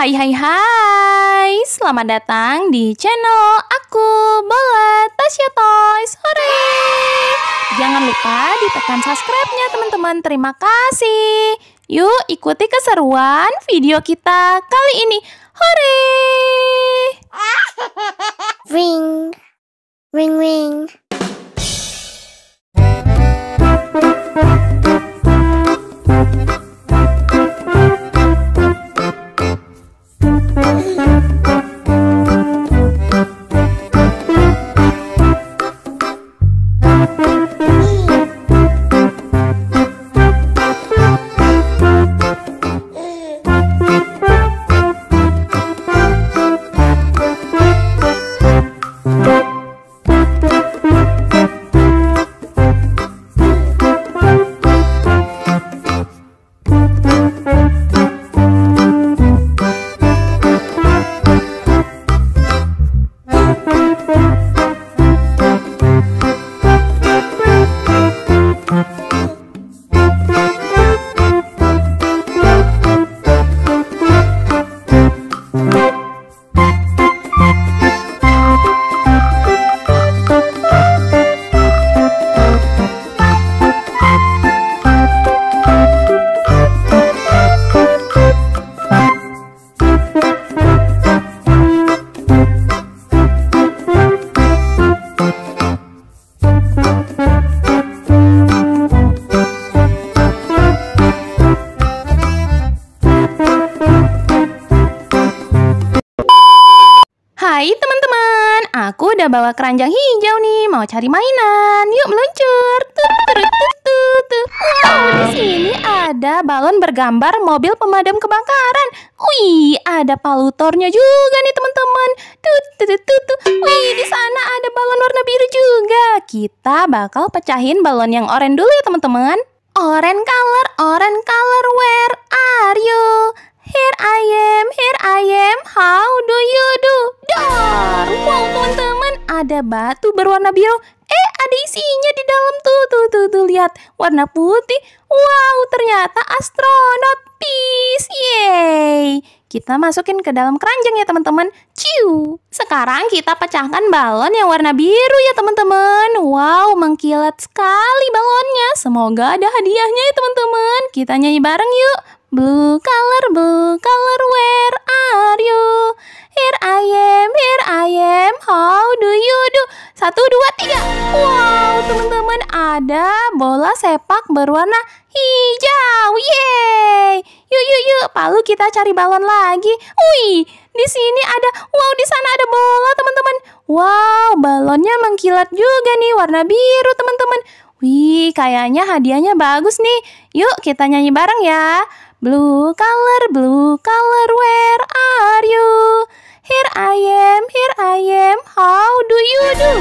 Hai hai hai, selamat datang di channel aku Bola Tasya Toys. Hore. Jangan lupa ditekan subscribe-nya teman-teman, terima kasih. Yuk ikuti keseruan video kita kali ini. Hore. Ring, ring, ring. Udah bawa keranjang hijau nih, mau cari mainan. Yuk meluncur. Tut, tut, tut, tut. Wow, di sini ada balon bergambar mobil pemadam kebakaran. Wih, ada palutornya juga nih teman-teman. Tut, tut, tut. Wih, di sana ada balon warna biru juga. Kita bakal pecahin balon yang oranye dulu ya teman-teman. Orange color, orange color, where are you? Here I am, here I am, how do you do? Dar! Wow teman-teman, ada batu berwarna biru. Eh, ada isinya di dalam tuh, tuh, tuh, tuh, lihat. Warna putih. Wow, ternyata astronot. Peace, yay! Kita masukin ke dalam keranjang ya teman-teman. Ciu! Sekarang kita pecahkan balon yang warna biru ya teman-teman. Wow, mengkilat sekali balonnya. Semoga ada hadiahnya ya teman-teman. Kita nyanyi bareng yuk. Blue color, blue color, where are you? Here I am, here I am, how do you do? Satu, dua, tiga. Wow, teman-teman, ada bola sepak berwarna hijau. Yeay! Yuk, yuk, yuk, palu kita cari balon lagi. Wih, di sini ada, wow, di sana ada bola, teman-teman. Wow, balonnya mengkilat juga nih, warna biru, teman-teman. Wih, kayaknya hadiahnya bagus nih. Yuk, kita nyanyi bareng ya. Blue color, blue color, where are you? Here I am, here I am, how do you do?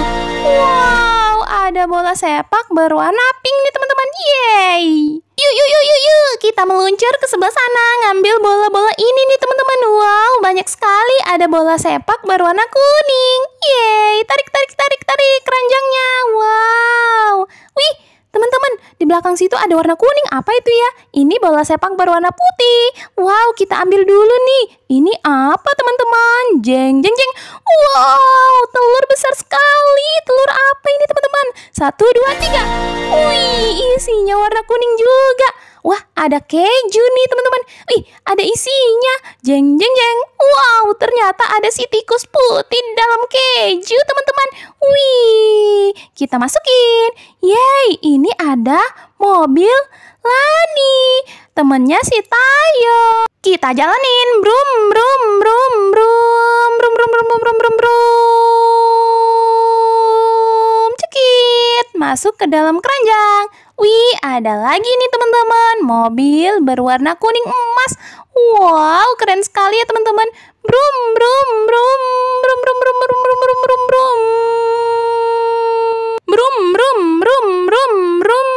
Wow, ada bola sepak berwarna pink nih teman-teman, yeay! Yuk, yuk, yuk, yuk, yuk, kita meluncur ke sebelah sana, ngambil bola-bola ini nih teman-teman. Wow, banyak sekali ada bola sepak berwarna kuning. Yeay, tarik, tarik, tarik, tarik keranjangnya. Wow, wih, Teman-teman, di belakang situ ada warna kuning. Apa itu ya? Ini bola sepak berwarna putih. Wow, kita ambil dulu nih. Ini apa teman-teman? Jeng, jeng, jeng. Wow, telur besar sekali. Telur apa ini teman-teman? Satu, dua, tiga. Wih, isinya warna kuning juga. Wah, ada keju nih teman-teman. Wih, ada isinya. Jeng, jeng, jeng. Wow, ternyata ada si tikus putih dalam keju teman-teman. Wih, kita masukin. Yeay, ini ada mobil Lani. Temennya si Tayo. Kita jalanin. Brum, brum, brum, brum. Brum, brum, brum, brum, brum, brum, brum. Cekit. Masuk ke dalam keranjang. Wih, ada lagi nih teman-teman. Mobil berwarna kuning emas. Wow, keren sekali ya teman-teman. Brum, brum, brum, brum, brum, brum, brum, brum, brum, brum, brum. Brum, brum, brum, brum, brum.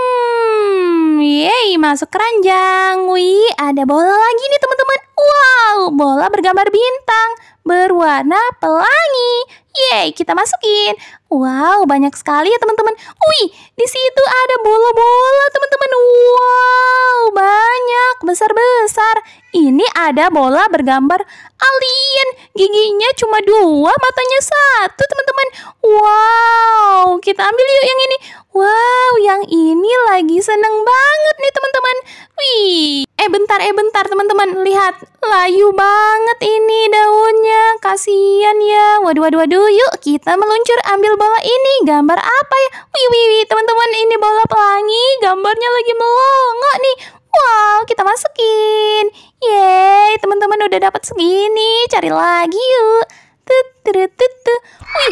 Yeay, masuk keranjang. Wih, ada bola lagi nih teman-teman. Wow, bola bergambar bintang. Berwarna pelangi. Yeay, kita masukin. Wow, banyak sekali ya teman-teman. Wih, di situ ada bola-bola teman-teman. Wow, banyak, besar-besar. Ini ada bola bergambar alien. Giginya cuma dua, matanya satu teman-teman. Wow, kita ambil yuk yang ini. Wow, yang ini lagi seneng banget nih teman-teman. Wih, eh bentar, eh bentar teman-teman. Lihat, layu banget ini daunnya. Kasian ya. Waduh, waduh, waduh. Yuk kita meluncur ambil bola ini. Gambar apa ya? Wih, wih, wih teman-teman. Ini bola pelangi. Gambarnya lagi melongo nih. Wow, kita masukin. Yeay, teman-teman udah dapat segini. Cari lagi yuk. Tututututu. Wih,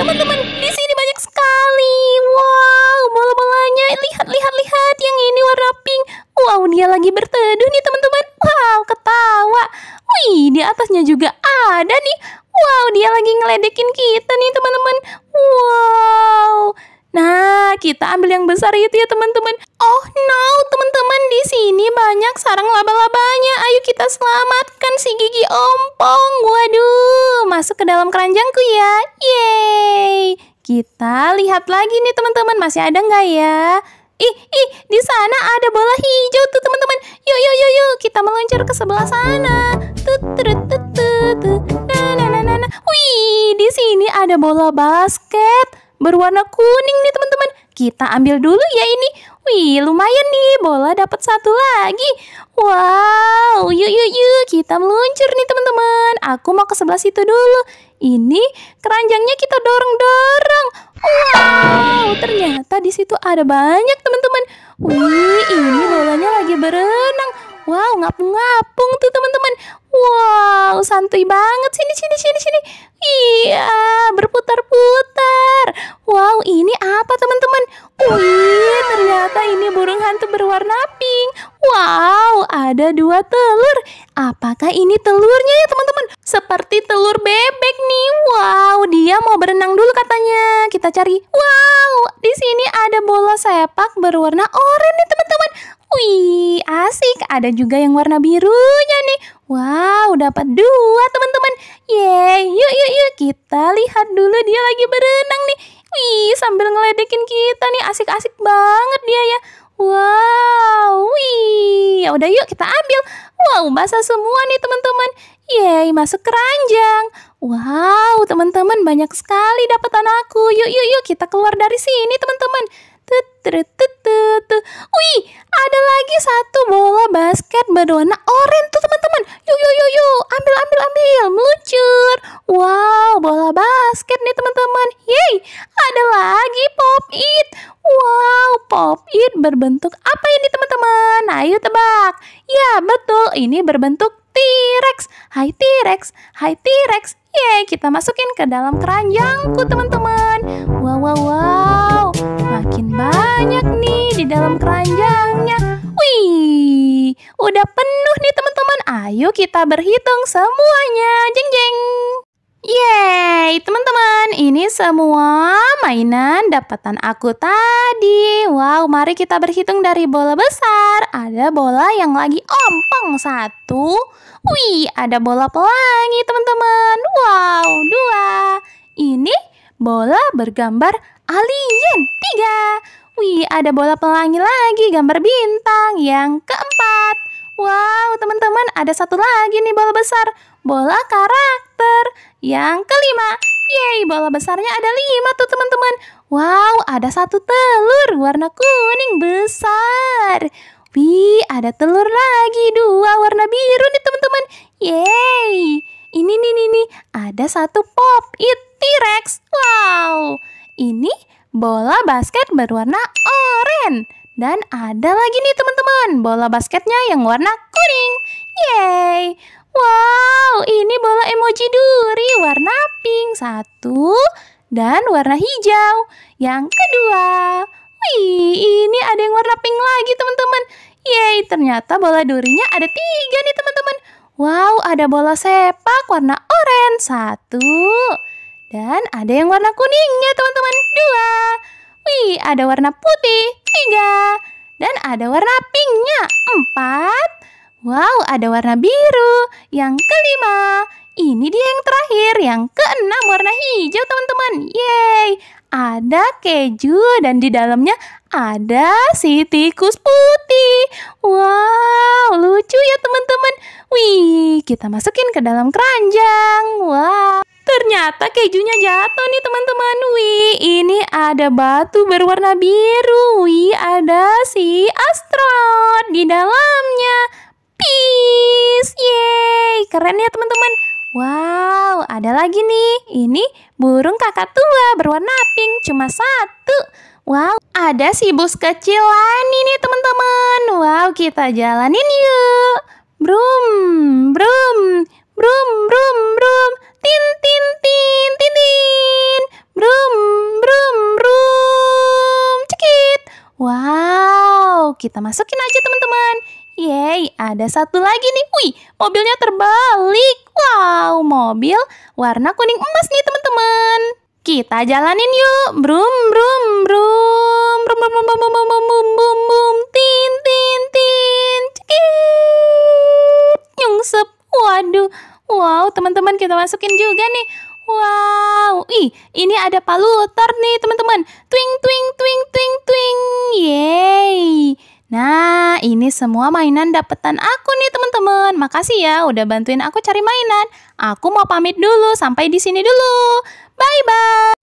teman-teman, di sini banyak sekali. Wow, bola-bolanya. Lihat, lihat, lihat. Yang ini warna pink. Wow, dia lagi berteduh nih, teman-teman. Wow, ketawa. Wih, di atasnya juga ada nih. Wow, dia lagi ngeledekin kita nih, teman-teman. Wow. Nah, kita ambil yang besar itu ya, teman-teman. Oh no, teman-teman, di sini banyak sarang laba-labanya. Ayo kita selamatkan si gigi ompong. Waduh, masuk ke dalam keranjangku ya. Yeay. Kita lihat lagi nih, teman-teman. Masih ada nggak ya? Ih, ih, di sana ada bola hijau tuh, teman-teman. Yuk, yuk, yuk, yuk. Kita meluncur ke sebelah sana. Wih, di sini ada bola basket berwarna kuning nih teman-teman. Kita ambil dulu ya ini. Wih, lumayan nih, bola dapat satu lagi. Wow, yuk yuk yuk, kita meluncur nih teman-teman. Aku mau ke sebelah situ dulu. Ini keranjangnya kita dorong-dorong. Wow, ternyata di situ ada banyak teman-teman. Wih, ini bolanya lagi berenang. Wow, ngapung-ngapung tuh teman-teman. Wow, santuy banget sini sini sini sini. Iya, berputar-putar. Wow, ini apa teman-teman? Wih, ternyata ini burung hantu berwarna pink. Wow, ada dua telur. Apakah ini telurnya ya teman-teman? Seperti telur bebek nih. Wow, dia mau berenang dulu katanya. Kita cari. Wow, di sini ada bola sepak berwarna oranye nih teman-teman. Wih, asik. Ada juga yang warna birunya nih. Wow, dapat dua teman-teman. Yeay, yuk yuk yuk kita lihat dulu dia lagi berenang nih. Wih, sambil ngeledekin kita nih, asik-asik banget dia ya. Wow, wih, ya udah yuk kita ambil. Wow, basah semua nih teman-teman. Yeay, masuk keranjang. Wow, teman-teman banyak sekali dapatan aku. Yuk yuk yuk kita keluar dari sini teman-teman. Wih, ada lagi satu bola basket berwarna oranye tuh teman-teman. Yuk, yuk, yuk, yuk. Ambil, ambil, ambil. Meluncur. Wow, bola basket nih teman-teman. Yeay, ada lagi pop it. Wow, pop it berbentuk apa ini teman-teman? Ayo tebak. Ya, betul. Ini berbentuk T-Rex. Hai T-Rex. Hai T-Rex. Yeay, kita masukin ke dalam keranjangku teman-teman. Wow, wow, wow. Di dalam keranjangnya. Wih, udah penuh nih teman-teman. Ayo kita berhitung semuanya. Jeng jeng. Yeay, teman-teman, ini semua mainan dapatan aku tadi. Wow, mari kita berhitung dari bola besar. Ada bola yang lagi ompong satu. Wih, ada bola pelangi, teman-teman. Wow, dua. Ini bola bergambar alien. Tiga. Wih, ada bola pelangi lagi, gambar bintang. Yang keempat. Wow, teman-teman, ada satu lagi nih bola besar. Bola karakter. Yang kelima, yeay bola besarnya ada lima tuh teman-teman. Wow, ada satu telur warna kuning besar. Wih, ada telur lagi dua warna biru nih teman-teman. Yeay, ini nih nih nih, ada satu pop it T-Rex. Wow, ini bola basket berwarna oranye. Dan ada lagi nih teman-teman, bola basketnya yang warna kuning. Yeay, Wow, ini bola emoji duri warna pink satu dan warna hijau yang kedua. Wih, ini ada yang warna pink lagi teman-teman. Yeay, ternyata bola durinya ada tiga nih teman-teman. Wow, ada bola sepak warna oranye satu dan ada yang warna kuningnya teman-teman dua. Wih, ada warna putih tiga dan ada warna pinknya empat Wow, ada warna biru. Yang kelima. Ini dia yang terakhir, yang keenam warna hijau teman-teman. Yeay, ada keju dan di dalamnya ada si tikus putih. Wow, lucu ya teman-teman. Wih, kita masukin ke dalam keranjang. Wow. Ternyata kejunya jatuh nih teman-teman. Wih, ini ada batu berwarna biru. Wih, ada si astronot di dalamnya. Peace. Yeay, keren ya teman-teman. Wow, ada lagi nih. Ini burung kakak tua berwarna pink cuma satu. Wow, ada si bus kecil lain nih teman-teman. Wow, kita jalanin yuk. Brum, brum, brum, brum, brum. Tin, tin, tin, tin, tin. Brum, brum, brum. Cekit. Wow, kita masukin aja teman-teman. Yeay, ada satu lagi nih. Wih, mobilnya terbalik. Wow, mobil warna kuning emas nih teman-teman. Kita jalanin yuk. Brum, brum, brum. Brum, brum, brum, brum, brum, brum, brum, brum. brum, brum. Tin, tin, tin. Cekit. Nyungsep. Waduh. Wow, teman-teman kita masukin juga nih. Wow, ih ini ada palu nih teman-teman. Twing, twing, twing, twing, twing. Yeay. Nah, ini semua mainan dapetan aku nih teman-teman. Makasih ya udah bantuin aku cari mainan. Aku mau pamit dulu, sampai di sini dulu. Bye-bye.